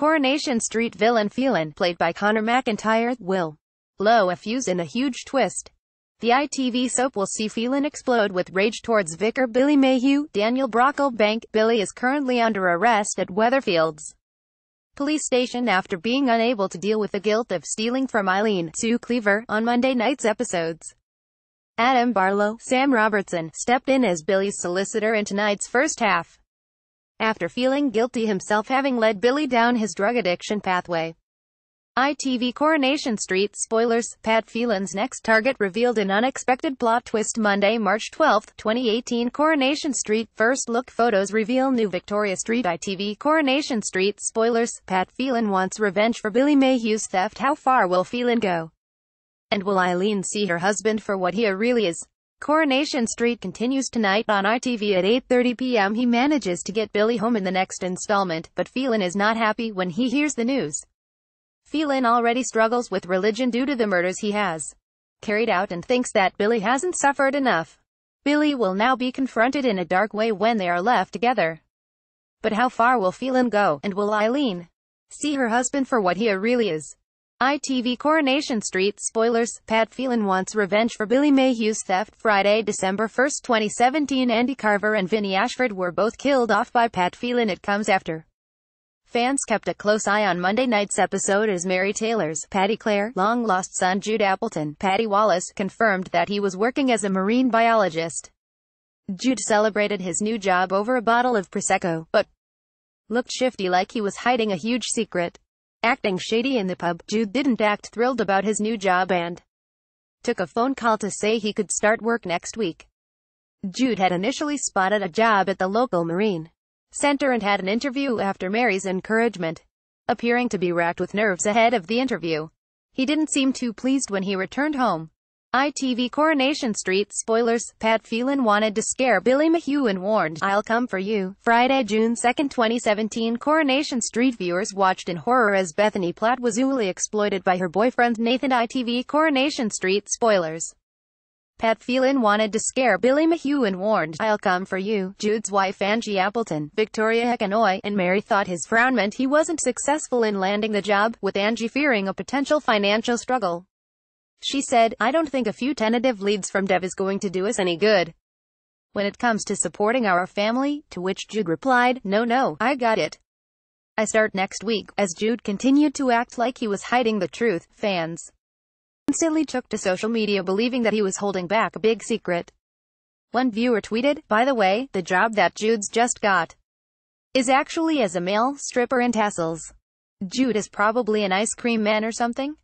Coronation Street villain Phelan, played by Connor McIntyre, will blow a fuse in a huge twist. The ITV soap will see Phelan explode with rage towards vicar Billy Mayhew, Daniel Brocklebank. Billy is currently under arrest at Weatherfields police station after being unable to deal with the guilt of stealing from Eileen Sue Cleaver on Monday night's episodes. Adam Barlow, Sam Robertson, stepped in as Billy's solicitor in tonight's first half. After feeling guilty himself having led Billy down his drug addiction pathway. ITV Coronation Street. Spoilers, Pat Phelan's next target revealed an unexpected plot twist Monday, March 12, 2018 Coronation Street. First look photos reveal new Victoria Street. ITV Coronation Street. Spoilers, Pat Phelan wants revenge for Billy Mayhew's theft. How far will Phelan go? And will Eileen see her husband for what he really is? Coronation Street continues tonight on ITV at 8.30 p.m. He manages to get Billy home in the next installment, but Phelan is not happy when he hears the news. Phelan already struggles with religion due to the murders he has carried out and thinks that Billy hasn't suffered enough. Billy will now be confronted in a dark way when they are left together. But how far will Phelan go, and will Eileen see her husband for what he really is? ITV Coronation Street spoilers, Pat Phelan wants revenge for Billy Mayhew's theft Friday, December 1, 2017 Andy Carver and Vinny Ashford were both killed off by Pat Phelan it comes after Fans kept a close eye on Monday night's episode as Mary Taylor's Patti Clare, long-lost son Jude Appleton, Paddy Wallace, confirmed that he was working as a marine biologist. Jude celebrated his new job over a bottle of Prosecco, but looked shifty like he was hiding a huge secret. Acting shady in the pub, Jude didn't act thrilled about his new job and took a phone call to say he could start work next week. Jude had initially spotted a job at the local marine center and had an interview after Mary's encouragement. Appearing to be racked with nerves ahead of the interview. He didn't seem too pleased when he returned home. ITV Coronation Street spoilers, Pat Phelan wanted to scare Billy Mayhew and warned, I'll come for you. Friday, June 2, 2017 Coronation Street viewers watched in horror as Bethany Platt was usually exploited by her boyfriend Nathan ITV Coronation Street spoilers. Pat Phelan wanted to scare Billy Mayhew and warned, I'll come for you. Jude's wife Angie Appleton, Victoria Ekanoye, and Mary thought his frown meant he wasn't successful in landing the job, with Angie fearing a potential financial struggle. She said, I don't think a few tentative leads from Dev is going to do us any good. When it comes to supporting our family, to which Jude replied, no no, I got it. I start next week, as Jude continued to act like he was hiding the truth, fans instantly took to social media believing that he was holding back a big secret. One viewer tweeted, by the way, the job that Jude's just got is actually as a male stripper in tassels. Jude is probably an ice cream man or something.